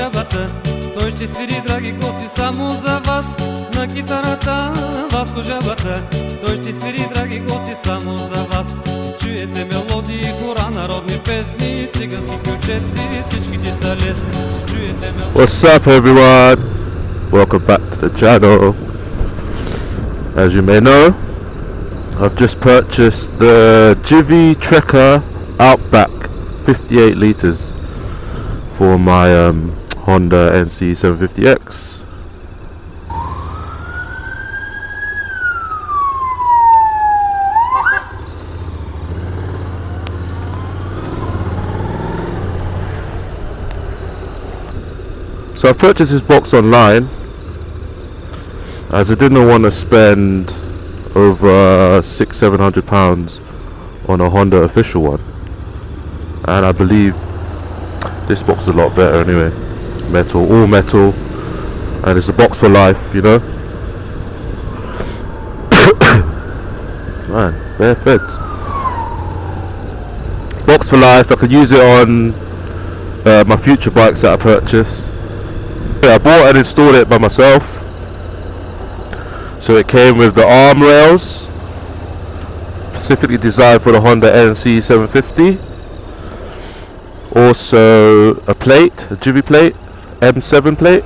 джабата Той ще свири, драги гости, само за вас На китарата, вас кожабата Той ще свири, драги гости, само за вас Чуете мелодии, хора, народни песни Цигански ключеци, всичките са лесни Чуете мелодии... What's up everyone? Welcome back to the channel. As you may know, I've just purchased the Givi Trekker Outback 58 litres for my um, Honda NC750X. So I purchased this box online as I didn't want to spend over six, seven hundred pounds on a Honda official one, and I believe this box is a lot better anyway. Metal, all metal, and it's a box for life, you know. Man, bare feds. Box for life. I could use it on uh, my future bikes that I purchase. Yeah, I bought and installed it by myself. So it came with the arm rails, specifically designed for the Honda NC 750. Also a plate, a Givi plate, M7 plate,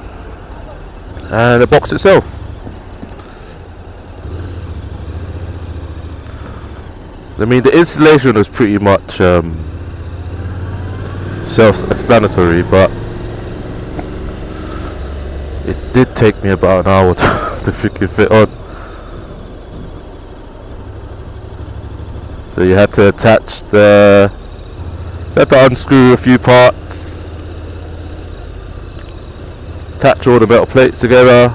and the box itself. I mean, the installation was pretty much um, self-explanatory, but it did take me about an hour to, to freaking fit on. So you had to attach the, you had to unscrew a few parts, attach all the metal plates together,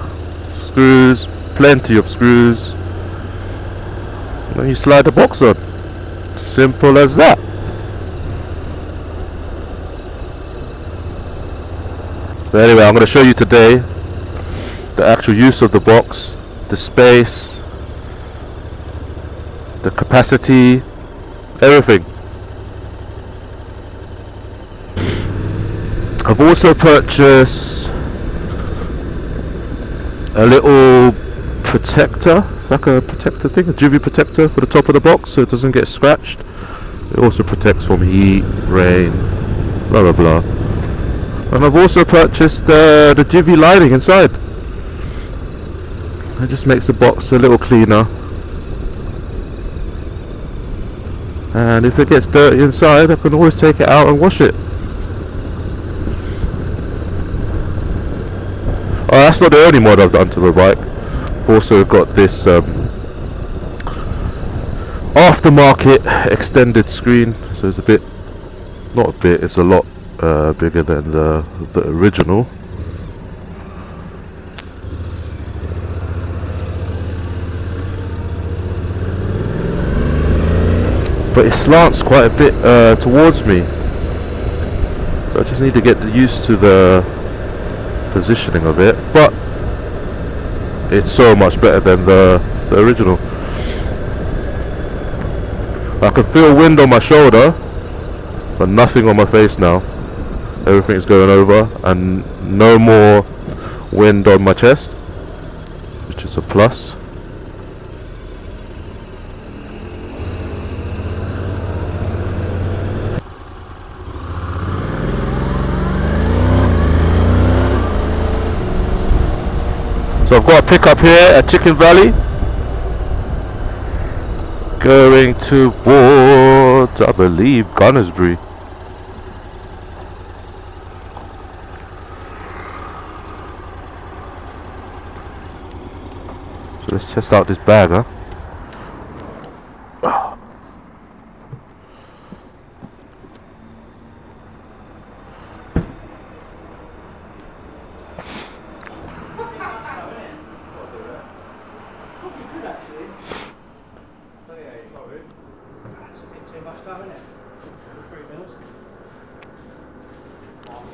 screws, plenty of screws, and then you slide the box on. Simple as that. But anyway, I'm going to show you today the actual use of the box, the space, the capacity, everything. I've also purchased a little protector, it's like a protector thing, a Givi protector for the top of the box so it doesn't get scratched. It also protects from heat, rain, blah blah blah. And I've also purchased uh, the Givi lining inside. It just makes the box a little cleaner. And if it gets dirty inside, I can always take it out and wash it. That's not the only mod I've done to the bike. I've also got this um, aftermarket extended screen, so it's a bit, not a bit, it's a lot uh, bigger than the the original. But it slants quite a bit uh, towards me, so I just need to get used to the positioning of it. But it's so much better than the the original. I can feel wind on my shoulder, but nothing on my face now everything's going over and no more wind on my chest which is a plus so I've got a pickup here at Chicken Valley going towards I believe Gunnersbury So let's test out this bag, huh?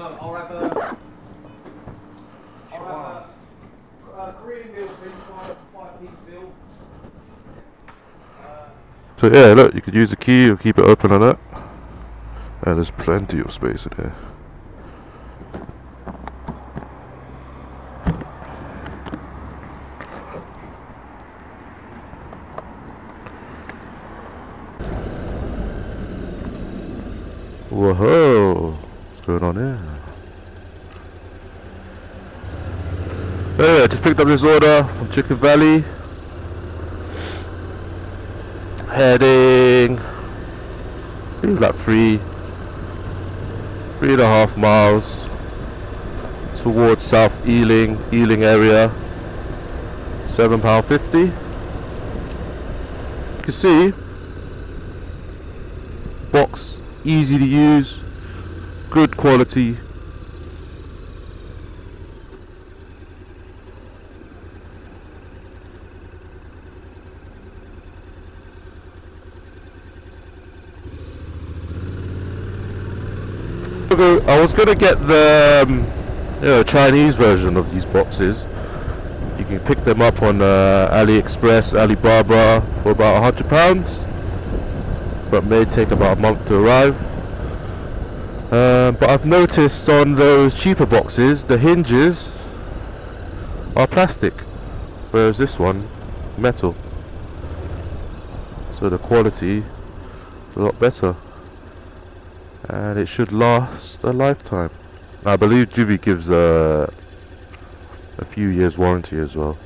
No, I'll have a. I'll have a, Korean meal, please. Five, five piece meal. So yeah, look, you could use the key or keep it open like that. And there's plenty of space in here. Whoa, what's going on here? I just picked up this order from Chicken Valley. Heading I think like three three and a half miles towards South Ealing Ealing area. Seven pound fifty. You can see box easy to use good quality I was gonna get the um, you know, Chinese version of these boxes. You can pick them up on uh, AliExpress, Alibaba for about a hundred pounds, but may take about a month to arrive. Um, but I've noticed on those cheaper boxes, the hinges are plastic, whereas this one, metal. So the quality is a lot better and it should last a lifetime. I believe Givi gives a a few years warranty as well.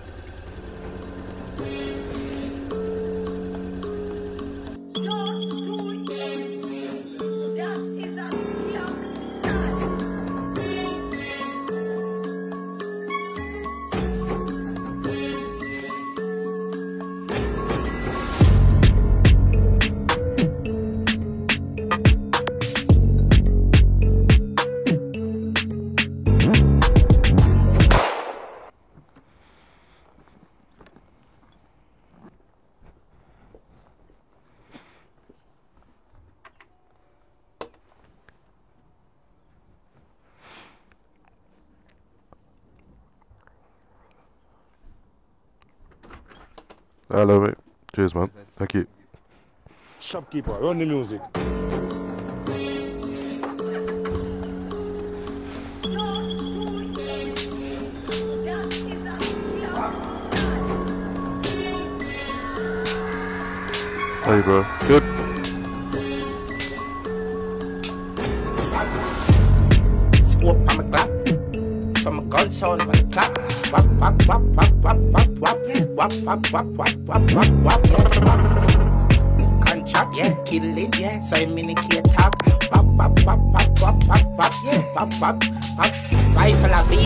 Hello, it. Cheers, man. Thank you. Shopkeeper, run the music. Hey, bro. Good. Scope on my clap. Some gun sound on the clap. Contract, yeah, killing, yeah, so I'm in a key top. Pop, pop, pop, pop, pop, pop, pop, yeah, pop, pop, pop, rifle, I